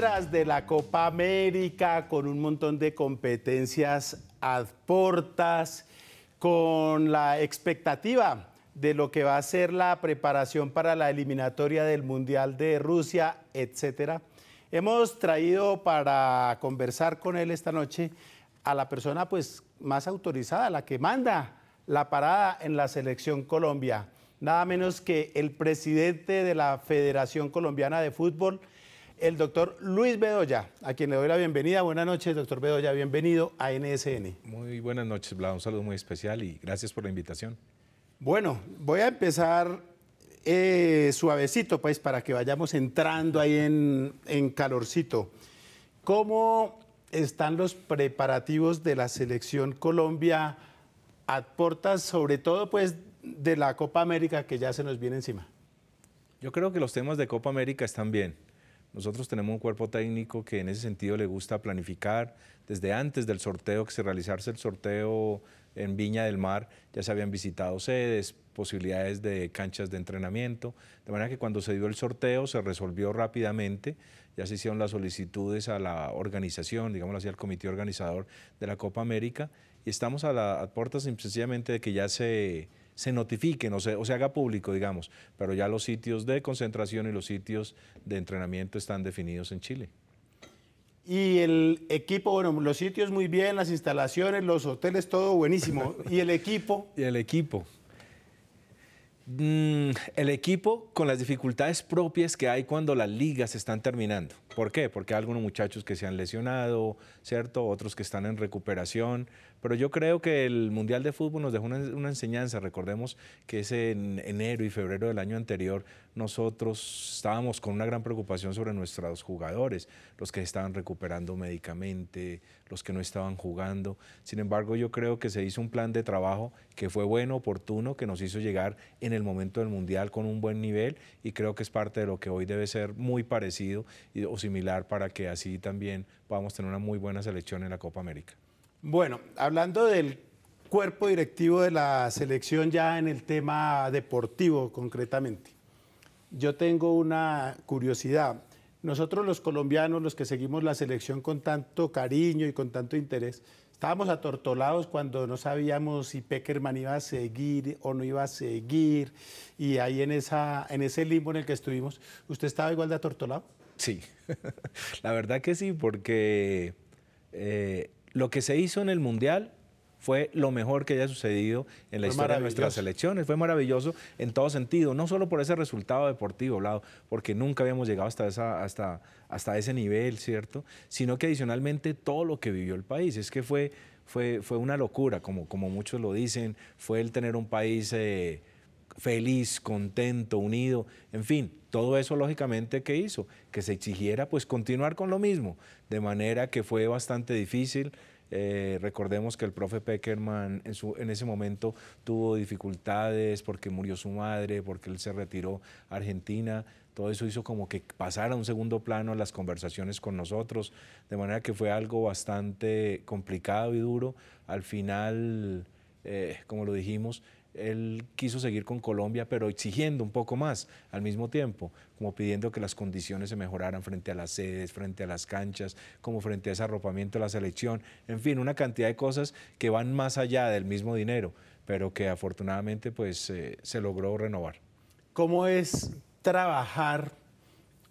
de la Copa América, con un montón de competencias a portas, con la expectativa de lo que va a ser la preparación para la eliminatoria del Mundial de Rusia, etcétera. Hemos traído para conversar con él esta noche a la persona pues más autorizada, la que manda la parada en la selección Colombia, nada menos que el presidente de la Federación Colombiana de Fútbol, el doctor Luis Bedoya, a quien le doy la bienvenida. Buenas noches, doctor Bedoya, bienvenido a NSN. Muy buenas noches, Blas, un saludo muy especial y gracias por la invitación. Bueno, voy a empezar eh, suavecito, pues, para que vayamos entrando ahí en, en calorcito. ¿Cómo están los preparativos de la selección Colombia a portas, sobre todo, pues, de la Copa América que ya se nos viene encima? Yo creo que los temas de Copa América están bien. Nosotros tenemos un cuerpo técnico que en ese sentido le gusta planificar desde antes del sorteo, que se realizarse el sorteo en Viña del Mar, ya se habían visitado sedes, posibilidades de canchas de entrenamiento, de manera que cuando se dio el sorteo se resolvió rápidamente, ya se hicieron las solicitudes a la organización, digamos así, al comité organizador de la Copa América, y estamos a, la, a puertas sencillamente de que ya se se notifiquen o se, o se haga público, digamos, pero ya los sitios de concentración y los sitios de entrenamiento están definidos en Chile. Y el equipo, bueno, los sitios muy bien, las instalaciones, los hoteles, todo buenísimo. ¿Y el equipo? Y el equipo. Mm, el equipo con las dificultades propias que hay cuando las ligas están terminando. ¿Por qué? Porque hay algunos muchachos que se han lesionado, ¿cierto? Otros que están en recuperación. Pero yo creo que el Mundial de Fútbol nos dejó una, enseñanza. Recordemos que ese en enero y febrero del año anterior nosotros estábamos con una gran preocupación sobre nuestros jugadores, los que estaban recuperando médicamente, los que no estaban jugando. Sin embargo, yo creo que se hizo un plan de trabajo que fue bueno, oportuno, que nos hizo llegar en el momento del Mundial con un buen nivel y creo que es parte de lo que hoy debe ser muy parecido o similar para que así también podamos tener una muy buena selección en la Copa América. Bueno, hablando del cuerpo directivo de la selección ya en el tema deportivo concretamente, yo tengo una curiosidad. Nosotros los colombianos, los que seguimos la selección con tanto cariño y con tanto interés, estábamos atortolados cuando no sabíamos si Peckerman iba a seguir o no iba a seguir, y ahí en, ese limbo en el que estuvimos, ¿usted estaba igual de atortolado? Sí, la verdad que sí, porque eh, lo que se hizo en el Mundial fue lo mejor que haya sucedido en la historia de nuestras selecciones. Fue maravilloso en todo sentido, no solo por ese resultado deportivo, lado, porque nunca habíamos llegado hasta, esa, hasta, hasta ese nivel, ¿cierto? Sino que adicionalmente todo lo que vivió el país. Es que fue, fue, fue una locura, como, como muchos lo dicen, fue el tener un país... Eh, feliz, contento, unido, en fin, todo eso lógicamente que hizo, que se exigiera pues continuar con lo mismo, de manera que fue bastante difícil. Eh, recordemos que el profe Peckerman en, su, en ese momento tuvo dificultades porque murió su madre, porque él se retiró a Argentina. Todo eso hizo como que pasara a un segundo plano las conversaciones con nosotros, de manera que fue algo bastante complicado y duro. Al final, eh, como lo dijimos, él quiso seguir con Colombia, pero exigiendo un poco más al mismo tiempo, como pidiendo que las condiciones se mejoraran frente a las sedes, frente a las canchas, como frente a ese arropamiento de la selección, en fin, una cantidad de cosas que van más allá del mismo dinero, pero que afortunadamente pues eh, se logró renovar. ¿Cómo es trabajar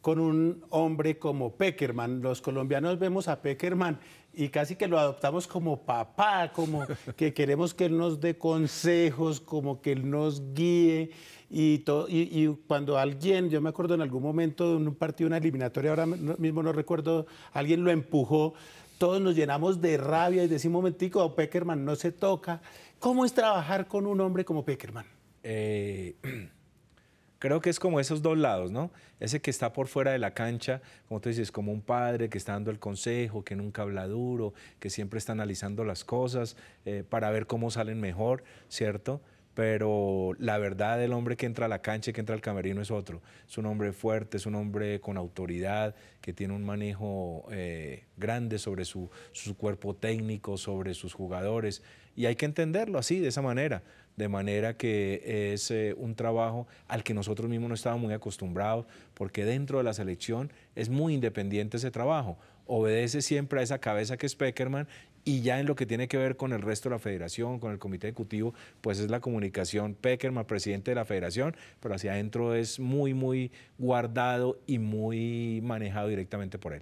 con un hombre como Peckerman? Los colombianos vemos a Peckerman y casi que lo adoptamos como papá, como que queremos que él nos dé consejos, como que él nos guíe. Y, todo, y, cuando alguien, yo me acuerdo en algún momento de un partido, una eliminatoria, ahora mismo no recuerdo, alguien lo empujó, todos nos llenamos de rabia y decimos, momentico, Peckerman no se toca. ¿Cómo es trabajar con un hombre como Peckerman? Eh, creo que es como esos dos lados, ¿no? Ese que está por fuera de la cancha, como tú dices, como un padre que está dando el consejo, que nunca habla duro, que siempre está analizando las cosas eh, para ver cómo salen mejor, ¿cierto? Pero la verdad del hombre que entra a la cancha y que entra al camerino es otro. Es un hombre fuerte, es un hombre con autoridad, que tiene un manejo eh, grande sobre su, su cuerpo técnico, sobre sus jugadores. Y hay que entenderlo así, de esa manera de manera que es eh, un trabajo al que nosotros mismos no estábamos muy acostumbrados, porque dentro de la selección es muy independiente ese trabajo, obedece siempre a esa cabeza que es Peckerman y ya en lo que tiene que ver con el resto de la federación, con el comité ejecutivo, pues es la comunicación Peckerman, presidente de la federación, pero hacia adentro es muy, muy guardado y muy manejado directamente por él.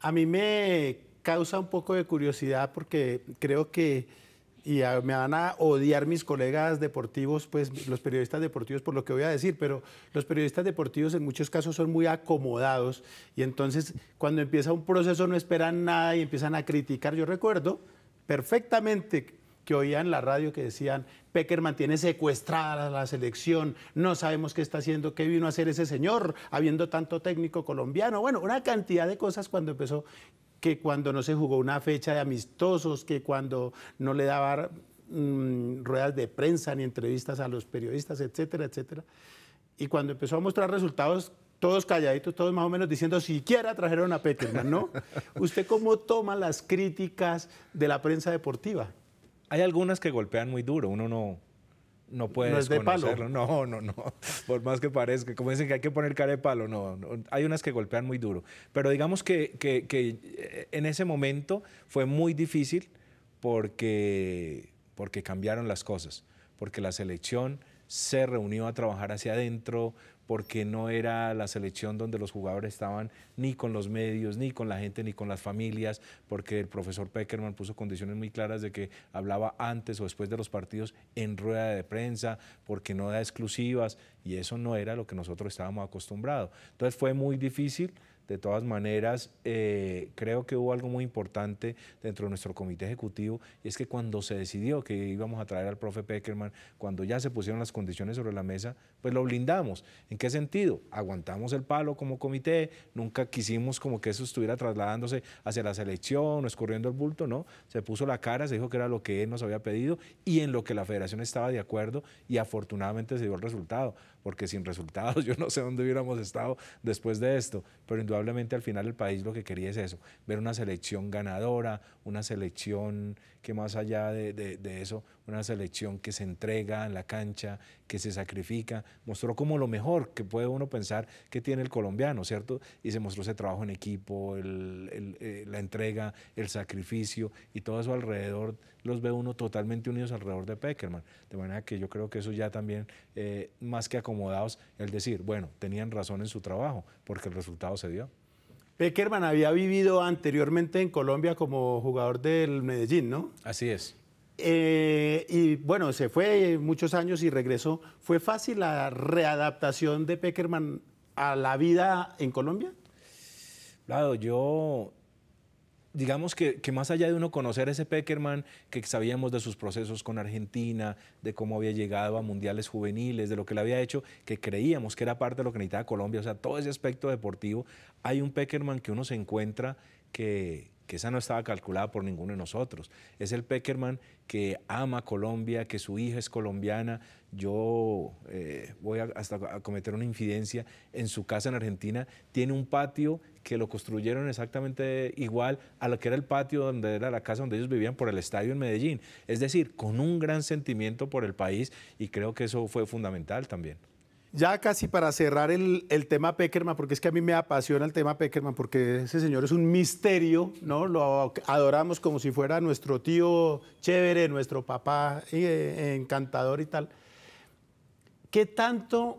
A mí me causa un poco de curiosidad porque creo que y me van a odiar mis colegas deportivos, pues los periodistas deportivos por lo que voy a decir, pero los periodistas deportivos en muchos casos son muy acomodados y entonces cuando empieza un proceso no esperan nada y empiezan a criticar. Yo recuerdo perfectamente que oía en la radio que decían, Peckerman tiene secuestrada la selección, no sabemos qué está haciendo, qué vino a hacer ese señor, habiendo tanto técnico colombiano. Bueno, una cantidad de cosas cuando empezó que cuando no se jugó una fecha de amistosos, que cuando no le daba mm, ruedas de prensa ni entrevistas a los periodistas, etcétera, etcétera. Y cuando empezó a mostrar resultados, todos calladitos, todos más o menos diciendo siquiera trajeron a Peterman, ¿no? ¿Usted cómo toma las críticas de la prensa deportiva? Hay algunas que golpean muy duro, uno no, no puede no No, no, no. Por más que parezca, como dicen que hay que poner cara de palo, no, Hay unas que golpean muy duro. Pero digamos que, que, que, eh, en ese momento fue muy difícil porque, porque cambiaron las cosas, porque la selección se reunió a trabajar hacia adentro, porque no era la selección donde los jugadores estaban ni con los medios, ni con la gente, ni con las familias, porque el profesor Peckerman puso condiciones muy claras de que hablaba antes o después de los partidos en rueda de prensa, porque no da exclusivas, y eso no era lo que nosotros estábamos acostumbrados. Entonces fue muy difícil. De todas maneras, eh, creo que hubo algo muy importante dentro de nuestro comité ejecutivo y es que cuando se decidió que íbamos a traer al profe Peckerman, cuando ya se pusieron las condiciones sobre la mesa, pues lo blindamos. ¿En qué sentido? Aguantamos el palo como comité, nunca quisimos como que eso estuviera trasladándose hacia la selección o escurriendo el bulto, no. Se puso la cara, se dijo que era lo que él nos había pedido y en lo que la federación estaba de acuerdo y afortunadamente se dio el resultado porque sin resultados yo no sé dónde hubiéramos estado después de esto, pero indudablemente al final el país lo que quería es eso, ver una selección ganadora, una selección que más allá de, eso, una selección que se entrega en la cancha, que se sacrifica, mostró como lo mejor que puede uno pensar que tiene el colombiano, ¿cierto? Y se mostró ese trabajo en equipo, eh, la entrega, el sacrificio y todo eso alrededor, los ve uno totalmente unidos alrededor de Peckerman. De manera que yo creo que eso ya también, eh, más que acomodados, el decir, bueno, tenían razón en su trabajo, porque el resultado se dio. Peckerman había vivido anteriormente en Colombia como jugador del Medellín, ¿no? Así es. Eh, y bueno, se fue muchos años y regresó. ¿Fue fácil la readaptación de Peckerman a la vida en Colombia? Claro, yo digamos que, más allá de uno conocer ese Peckerman, que sabíamos de sus procesos con Argentina, de cómo había llegado a mundiales juveniles, de lo que le había hecho, que creíamos que era parte de lo que necesitaba Colombia, o sea, todo ese aspecto deportivo, hay un Peckerman que uno se encuentra que, que esa no estaba calculada por ninguno de nosotros. Es el Peckerman que ama Colombia, que su hija es colombiana. Yo eh, voy hasta a cometer una infidencia. En su casa en Argentina tiene un patio que lo construyeron exactamente igual a lo que era el patio donde era la casa donde ellos vivían por el estadio en Medellín. Es decir, con un gran sentimiento por el país y creo que eso fue fundamental también. Ya casi para cerrar el, tema Peckerman, porque es que a mí me apasiona el tema Peckerman, porque ese señor es un misterio, ¿no? Lo adoramos como si fuera nuestro tío chévere, nuestro papá eh, encantador y tal. ¿Qué tanto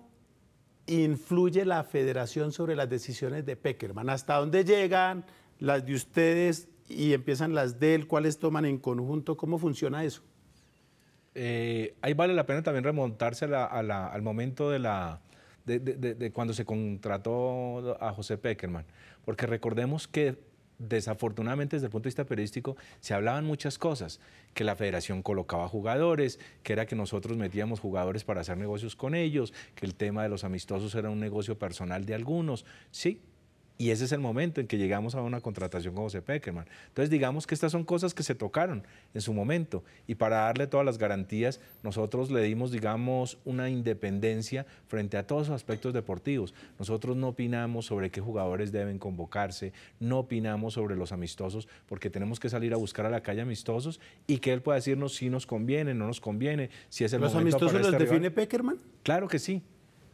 influye la federación sobre las decisiones de Peckerman? ¿Hasta dónde llegan las de ustedes y empiezan las de él? ¿Cuáles toman en conjunto? ¿Cómo funciona eso? Eh, ahí vale la pena también remontarse al momento de, la, de, cuando se contrató a José Peckerman, porque recordemos que desafortunadamente desde el punto de vista periodístico se hablaban muchas cosas, que la federación colocaba jugadores, que era que nosotros metíamos jugadores para hacer negocios con ellos, que el tema de los amistosos era un negocio personal de algunos, sí, Y ese es el momento en que llegamos a una contratación con José Peckerman. Entonces, digamos que estas son cosas que se tocaron en su momento. Y para darle todas las garantías, nosotros le dimos, digamos, una independencia frente a todos los aspectos deportivos. Nosotros no opinamos sobre qué jugadores deben convocarse, no opinamos sobre los amistosos, porque tenemos que salir a buscar a la calle amistosos y que él pueda decirnos si nos conviene, no nos conviene, si es el ¿Los momento amistosos para los este define Peckerman? Claro que sí,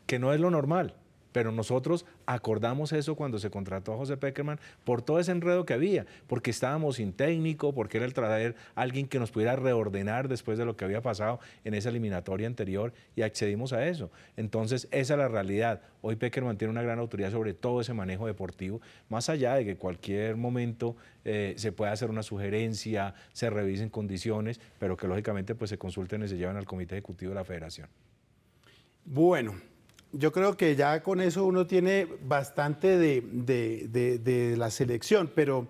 que no es lo normal. Pero nosotros acordamos eso cuando se contrató a José Peckerman por todo ese enredo que había, porque estábamos sin técnico, porque era el traer alguien que nos pudiera reordenar después de lo que había pasado en esa eliminatoria anterior y accedimos a eso. Entonces, esa es la realidad. Hoy Peckerman tiene una gran autoridad sobre todo ese manejo deportivo, más allá de que cualquier momento eh, se pueda hacer una sugerencia, se revisen condiciones, pero que lógicamente pues, se consulten y se llevan al Comité Ejecutivo de la Federación. Bueno, yo creo que ya con eso uno tiene bastante de, la selección, pero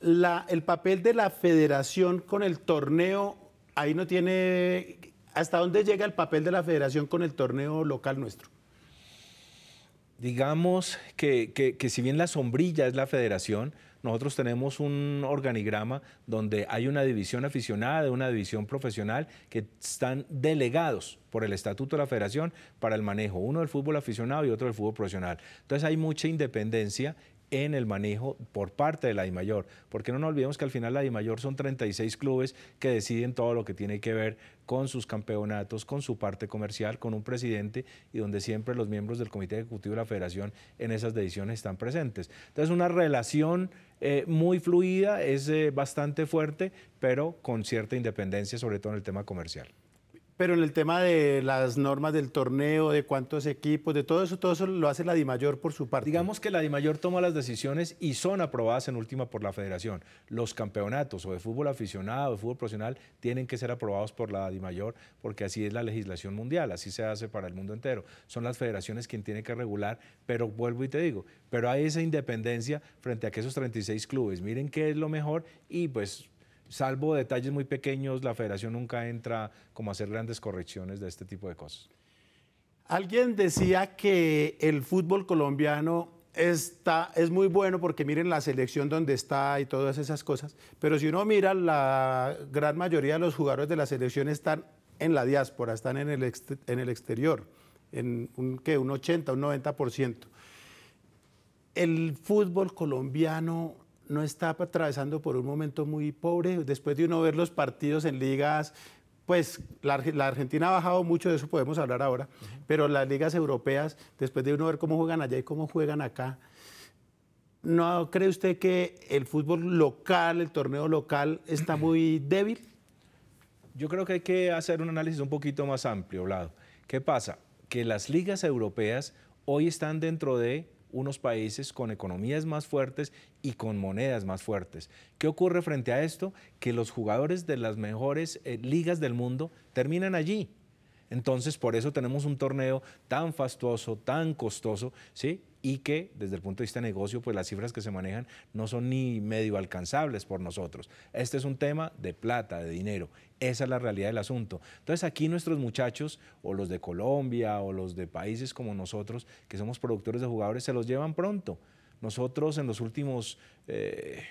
el papel de la federación con el torneo, ahí no tiene... ¿Hasta dónde llega el papel de la federación con el torneo local nuestro? Digamos que, que si bien la sombrilla es la federación, nosotros tenemos un organigrama donde hay una división aficionada, una división profesional que están delegados por el Estatuto de la Federación para el manejo, uno del fútbol aficionado y otro del fútbol profesional. Entonces hay mucha independencia en el manejo por parte de la DIMAYOR, porque no nos olvidemos que al final la DIMAYOR son 36 clubes que deciden todo lo que tiene que ver con sus campeonatos, con su parte comercial, con un presidente y donde siempre los miembros del Comité Ejecutivo de la Federación en esas decisiones están presentes. Entonces una relación eh, muy fluida, es eh, bastante fuerte, pero con cierta independencia, sobre todo en el tema comercial. Pero en el tema de las normas del torneo, de cuántos equipos, de todo eso, todo eso lo hace la DIMAYOR por su parte. Digamos que la DIMAYOR toma las decisiones y son aprobadas en última por la federación. Los campeonatos o de fútbol aficionado de fútbol profesional tienen que ser aprobados por la DIMAYOR porque así es la legislación mundial, así se hace para el mundo entero. Son las federaciones quien tiene que regular, pero vuelvo y te digo, pero hay esa independencia frente a que esos 36 clubes miren qué es lo mejor y pues salvo detalles muy pequeños, la federación nunca entra como a hacer grandes correcciones de este tipo de cosas. Alguien decía que el fútbol colombiano está, es muy bueno porque miren la selección donde está y todas esas cosas, pero si uno mira, la gran mayoría de los jugadores de la selección están en la diáspora, están en el, en el exterior, en un, ¿qué? un 80, un 90%. El fútbol colombiano no está atravesando por un momento muy pobre. Después de uno ver los partidos en ligas, pues la, Argentina ha bajado mucho, de eso podemos hablar ahora, pero las ligas europeas, después de uno ver cómo juegan allá y cómo juegan acá, ¿no cree usted que el fútbol local, el torneo local, está muy débil? Yo creo que hay que hacer un análisis un poquito más amplio, Vlado. ¿Qué pasa? Que las ligas europeas hoy están dentro de unos países con economías más fuertes y con monedas más fuertes. ¿Qué ocurre frente a esto? Que los jugadores de las mejores eh, ligas del mundo terminan allí. Entonces, por eso tenemos un torneo tan fastuoso, tan costoso, ¿sí? y que desde el punto de vista de negocio, pues las cifras que se manejan no son ni medio alcanzables por nosotros. Este es un tema de plata, de dinero. Esa es la realidad del asunto. Entonces aquí nuestros muchachos, o los de Colombia, o los de países como nosotros, que somos productores de jugadores, se los llevan pronto. Nosotros en los últimos... Eh,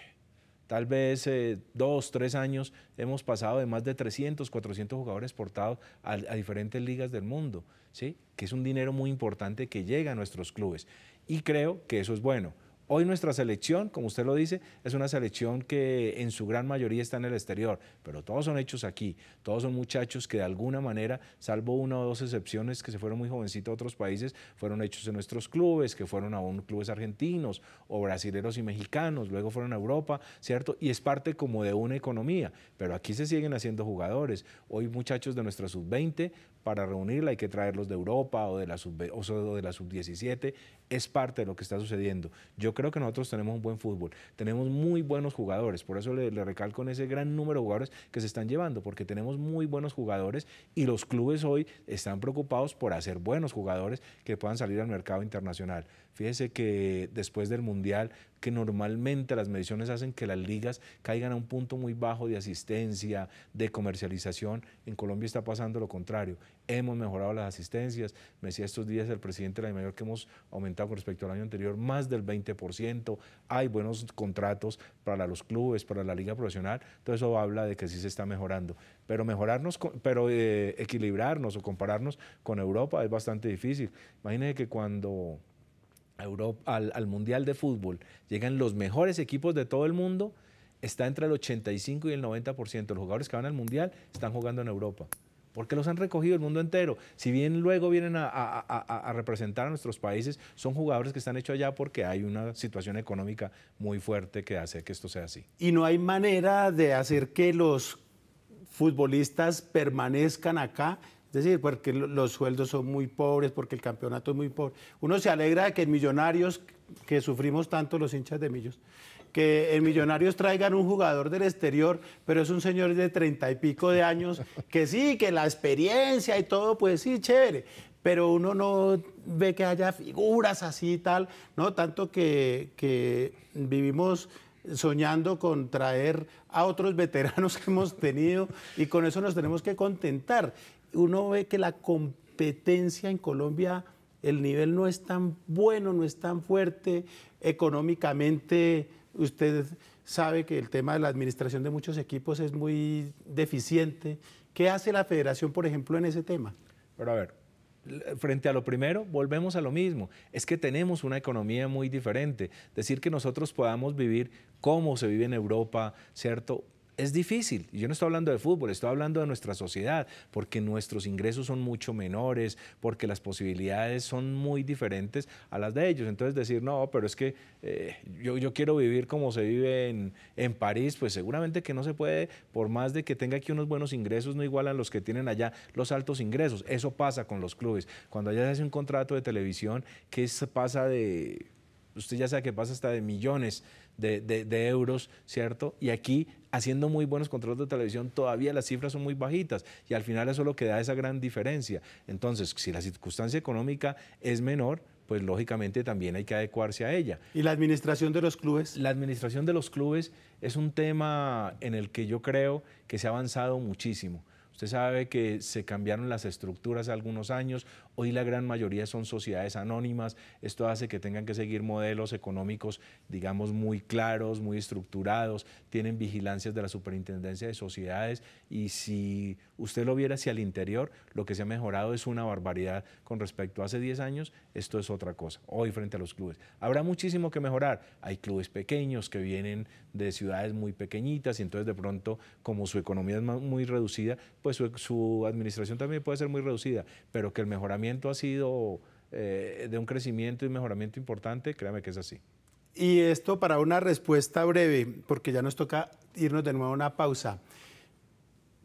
tal vez eh, dos, tres años, hemos pasado de más de 300, 400 jugadores portados a, a, diferentes ligas del mundo, ¿sí? que es un dinero muy importante que llega a nuestros clubes y creo que eso es bueno. Hoy nuestra selección, como usted lo dice, es una selección que en su gran mayoría está en el exterior, pero todos son hechos aquí. Todos son muchachos que de alguna manera, salvo una o dos excepciones que se fueron muy jovencitos a otros países, fueron hechos en nuestros clubes, que fueron a un clubes argentinos o brasileños y mexicanos, luego fueron a Europa, ¿cierto? Y es parte como de una economía, pero aquí se siguen haciendo jugadores. Hoy muchachos de nuestra sub-20 para reunirla hay que traerlos de Europa o de la sub-17, es parte de lo que está sucediendo. Yo creo que nosotros tenemos un buen fútbol, tenemos muy buenos jugadores, por eso le, le recalco en ese gran número de jugadores que se están llevando, porque tenemos muy buenos jugadores y los clubes hoy están preocupados por hacer buenos jugadores que puedan salir al mercado internacional. Fíjese que después del Mundial que normalmente las mediciones hacen que las ligas caigan a un punto muy bajo de asistencia, de comercialización. En Colombia está pasando lo contrario. Hemos mejorado las asistencias. Me decía estos días el presidente de la Mayor que hemos aumentado con respecto al año anterior más del 20%. Hay buenos contratos para los clubes, para la liga profesional. Todo eso habla de que sí se está mejorando. Pero mejorarnos, pero eh, equilibrarnos o compararnos con Europa es bastante difícil. Imagínense que cuando Europa, al, Mundial de Fútbol llegan los mejores equipos de todo el mundo, está entre el 85 y el 90% de los jugadores que van al Mundial están jugando en Europa. Porque los han recogido el mundo entero. Si bien luego vienen a, representar a nuestros países, son jugadores que están hechos allá porque hay una situación económica muy fuerte que hace que esto sea así. Y no hay manera de hacer que los futbolistas permanezcan acá es decir, porque los sueldos son muy pobres, porque el campeonato es muy pobre. Uno se alegra de que en Millonarios, que sufrimos tanto los hinchas de Millos, que en Millonarios traigan un jugador del exterior, pero es un señor de treinta y pico de años, que sí, que la experiencia y todo, pues sí, chévere, pero uno no ve que haya figuras así y tal, ¿no? Tanto que, que vivimos soñando con traer a otros veteranos que hemos tenido y con eso nos tenemos que contentar uno ve que la competencia en Colombia, el nivel no es tan bueno, no es tan fuerte. Económicamente, usted sabe que el tema de la administración de muchos equipos es muy deficiente. ¿Qué hace la federación, por ejemplo, en ese tema? Pero a ver, frente a lo primero, volvemos a lo mismo. Es que tenemos una economía muy diferente. Decir que nosotros podamos vivir como se vive en Europa, ¿cierto? Es difícil. Yo no estoy hablando de fútbol, estoy hablando de nuestra sociedad, porque nuestros ingresos son mucho menores, porque las posibilidades son muy diferentes a las de ellos. Entonces decir, no, pero es que eh, yo, yo, quiero vivir como se vive en, en, París, pues seguramente que no se puede, por más de que tenga aquí unos buenos ingresos, no igualan los que tienen allá los altos ingresos. Eso pasa con los clubes. Cuando allá se hace un contrato de televisión, que pasa de usted ya sabe que pasa hasta de millones de, euros, ¿cierto? Y aquí, haciendo muy buenos contratos de televisión, todavía las cifras son muy bajitas y al final eso es lo que da esa gran diferencia. Entonces, si la circunstancia económica es menor, pues lógicamente también hay que adecuarse a ella. ¿Y la administración de los clubes? La administración de los clubes es un tema en el que yo creo que se ha avanzado muchísimo. Usted sabe que se cambiaron las estructuras hace algunos años, hoy la gran mayoría son sociedades anónimas, esto hace que tengan que seguir modelos económicos, digamos, muy claros, muy estructurados, tienen vigilancias de la Superintendencia de Sociedades. Y si usted lo viera hacia el interior, lo que se ha mejorado es una barbaridad con respecto a hace 10 años, esto es otra cosa, hoy frente a los clubes. Habrá muchísimo que mejorar, hay clubes pequeños que vienen de ciudades muy pequeñitas y entonces de pronto, como su economía es muy reducida, pues su, administración también puede ser muy reducida, pero que el mejoramiento ha sido eh, de un crecimiento y mejoramiento importante, créame que es así. Y esto para una respuesta breve, porque ya nos toca irnos de nuevo a una pausa.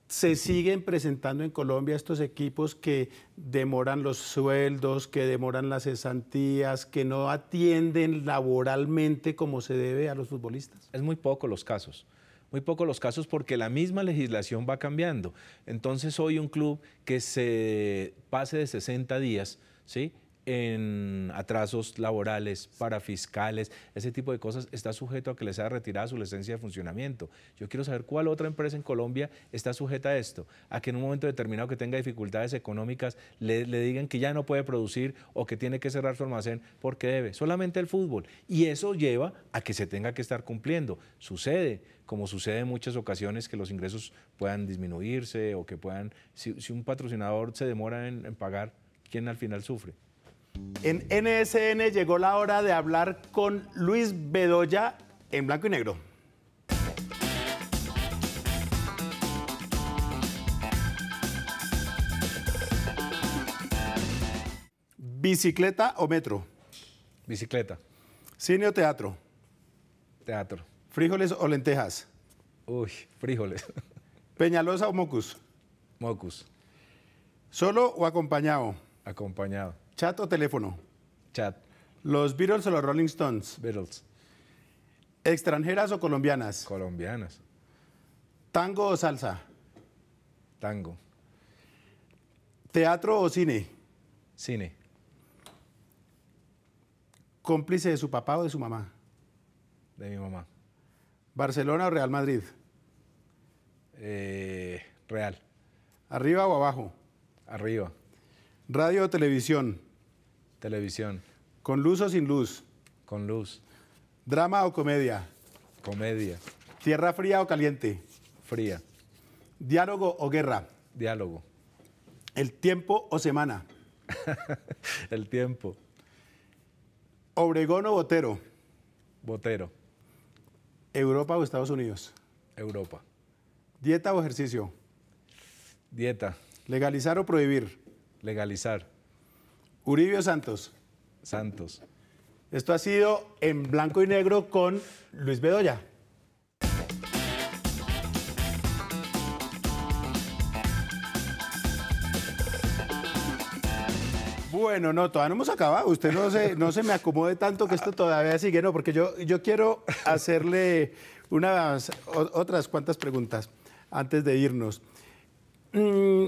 Se siguen presentando en Colombia estos equipos que demoran los sueldos, que demoran las cesantías, que no atienden laboralmente como se debe a los futbolistas. Es muy poco los casos muy pocos los casos porque la misma legislación va cambiando. Entonces hoy un club que se pase de 60 días, ¿sí? En atrasos laborales, para fiscales, ese tipo de cosas, está sujeto a que le sea retirada su licencia de funcionamiento. Yo quiero saber cuál otra empresa en Colombia está sujeta a esto, a que en un momento determinado que tenga dificultades económicas le, le digan que ya no puede producir o que tiene que cerrar su almacén porque debe. Solamente el fútbol. Y eso lleva a que se tenga que estar cumpliendo. Sucede como sucede en muchas ocasiones, que los ingresos puedan disminuirse o que puedan, si, un patrocinador se demora en pagar, ¿quién al final sufre? En NSN llegó la hora de hablar con Luis Bedoya en blanco y negro. ¿Bicicleta o metro? Bicicleta. ¿Cine o teatro? Teatro. ¿Frijoles o lentejas? Uy, frijoles. ¿Peñalosa o mocus? Mocus. ¿Solo o acompañado? Acompañado. ¿Chat o teléfono? Chat. ¿Los Beatles o los Rolling Stones? Beatles. ¿Extranjeras o colombianas? Colombianas. ¿Tango o salsa? Tango. ¿Teatro o cine? Cine. ¿Cómplice de su papá o de su mamá? De mi mamá. ¿Barcelona o Real Madrid? Eh, Real. ¿Arriba o abajo? Arriba. ¿Radio o televisión? Televisión. ¿Con luz o sin luz? Con luz. ¿Drama o comedia? Comedia. ¿Tierra fría o caliente? Fría. ¿Diálogo o guerra? Diálogo. ¿El tiempo o semana? El tiempo. ¿Obregón o Botero? Botero. ¿Europa o Estados Unidos? Europa. ¿Dieta o ejercicio? Dieta. ¿Legalizar o prohibir? Legalizar. ¿Uribe o Santos? Santos. Esto ha sido en blanco y negro con Luis Bedoya. Bueno, no, todavía no hemos acabado. Usted no se, no se me acomode tanto que esto todavía sigue, no, porque yo, yo quiero hacerle unas, otras cuantas preguntas antes de irnos. Mm,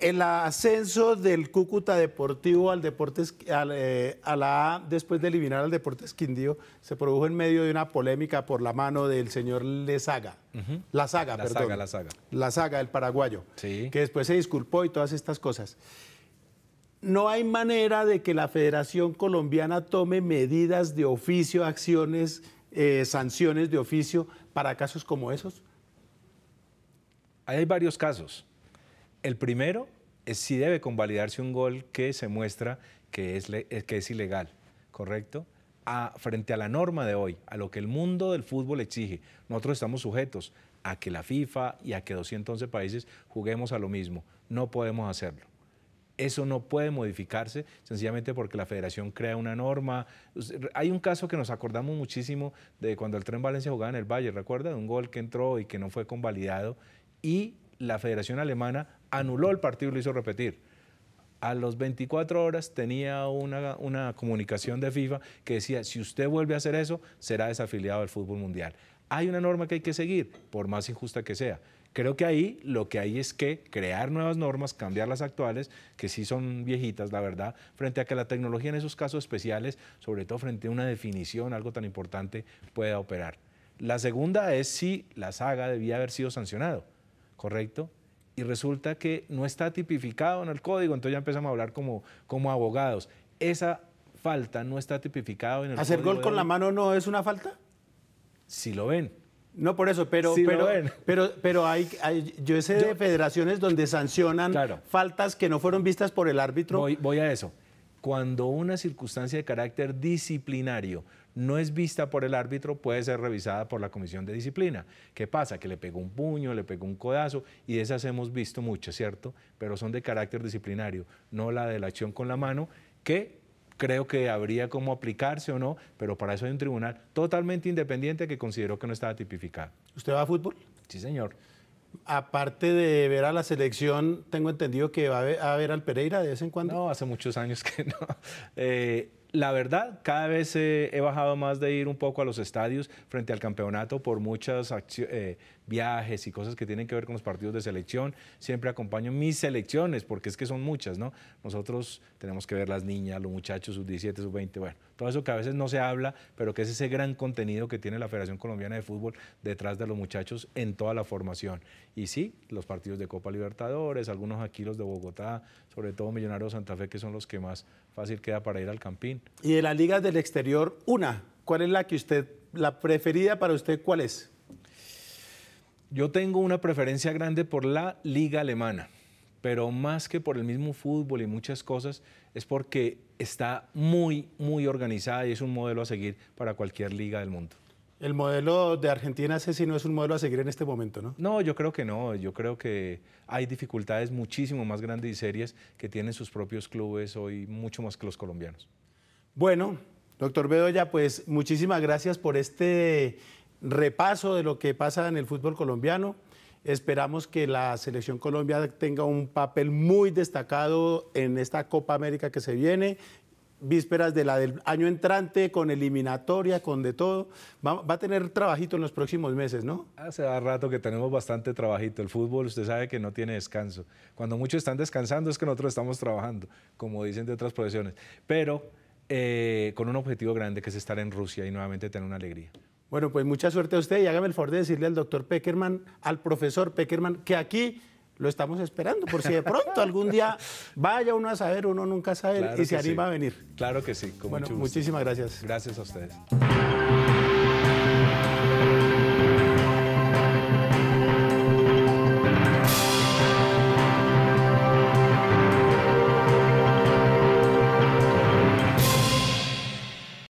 el ascenso del Cúcuta Deportivo al Deportes, eh, a la A después de eliminar al Deportes Quindío se produjo en medio de una polémica por la mano del señor Lezaga. La Saga, la perdón. Saga, la Saga. La Saga, el paraguayo. Sí. Que después se disculpó y todas estas cosas. No hay manera de que la Federación Colombiana tome medidas de oficio, acciones, eh, sanciones de oficio para casos como esos. Hay varios casos. El primero es si debe convalidarse un gol que se muestra que es, eh, que es ilegal, ¿correcto? A, frente a la norma de hoy, a lo que el mundo del fútbol exige, nosotros estamos sujetos a que la FIFA y a que 211 países juguemos a lo mismo. No podemos hacerlo. Eso no puede modificarse sencillamente porque la federación crea una norma. Hay un caso que nos acordamos muchísimo de cuando el Tren Valencia jugaba en el Valle, ¿recuerda? De un gol que entró y que no fue convalidado y la Federación Alemana anuló el partido y lo hizo repetir. A los 24 horas tenía una, una, comunicación de FIFA que decía, si usted vuelve a hacer eso, será desafiliado del fútbol mundial. Hay una norma que hay que seguir, por más injusta que sea. Creo que ahí lo que hay es que crear nuevas normas, cambiar las actuales, que sí son viejitas, la verdad, frente a que la tecnología en esos casos especiales, sobre todo frente a una definición, algo tan importante, pueda operar. La segunda es si la saga debía haber sido sancionado. ¿correcto? Y resulta que no está tipificado en el código, entonces ya empezamos a hablar como, como abogados. Esa falta no está tipificado en el ¿Hacer gol con la mano no es una falta? Si lo ven. No por eso, pero, pero, pero, pero, hay, yo sé de federaciones donde sancionan faltas que no fueron vistas por el árbitro. Voy, voy a eso. Cuando una circunstancia de carácter disciplinario no es vista por el árbitro, puede ser revisada por la comisión de disciplina. ¿Qué pasa? Que le pegó un puño, le pegó un codazo, y de esas hemos visto muchas, ¿cierto? Pero son de carácter disciplinario, no la de la acción con la mano, que creo que habría como aplicarse o no, pero para eso hay un tribunal totalmente independiente que consideró que no estaba tipificado. ¿Usted va a fútbol? Sí, señor. Aparte de ver a la selección, tengo entendido que va a ver, al Pereira de vez en cuando. No, hace muchos años que no. Eh, la verdad, cada vez he bajado más de ir un poco a los estadios frente al campeonato por muchas eh, viajes y cosas que tienen que ver con los partidos de selección. Siempre acompaño mis selecciones, porque es que son muchas, ¿no? Nosotros tenemos que ver las niñas, los muchachos, sus 17, sus 20, bueno, todo eso que a veces no se habla, pero que es ese gran contenido que tiene la Federación Colombiana de Fútbol detrás de los muchachos en toda la formación. Y sí, los partidos de Copa Libertadores, algunos aquí los de Bogotá, sobre todo Millonarios Santa Fe, que son los que más fácil queda para ir al Campín. Y de las ligas del exterior, una, ¿cuál es la que usted, la preferida para usted, cuál es? Yo tengo una preferencia grande por la liga alemana, pero más que por el mismo fútbol y muchas cosas, es porque está muy, muy organizada y es un modelo a seguir para cualquier liga del mundo. El modelo de Argentina ese sí no es un modelo a seguir en este momento, ¿no? No, yo creo que no. Yo creo que hay dificultades muchísimo más grandes y serias que tienen sus propios clubes hoy, mucho más que los colombianos. Bueno, doctor Bedoya, pues muchísimas gracias por este repaso de lo que pasa en el fútbol colombiano. Esperamos que la selección Colombia tenga un papel muy destacado en esta Copa América que se viene vísperas de la del año entrante, con eliminatoria, con de todo. Va, a tener trabajito en los próximos meses, ¿no? Hace rato que tenemos bastante trabajito. El fútbol, usted sabe que no tiene descanso. Cuando muchos están descansando es que nosotros estamos trabajando, como dicen de otras profesiones. Pero eh, con un objetivo grande que es estar en Rusia y nuevamente tener una alegría. Bueno, pues mucha suerte a usted y hágame el favor de decirle al doctor Peckerman, al profesor Peckerman, que aquí lo estamos esperando, por si de pronto algún día vaya uno a saber, uno nunca sabe y se anima a venir. Claro que sí, con bueno, muchísimas gracias. Gracias a ustedes.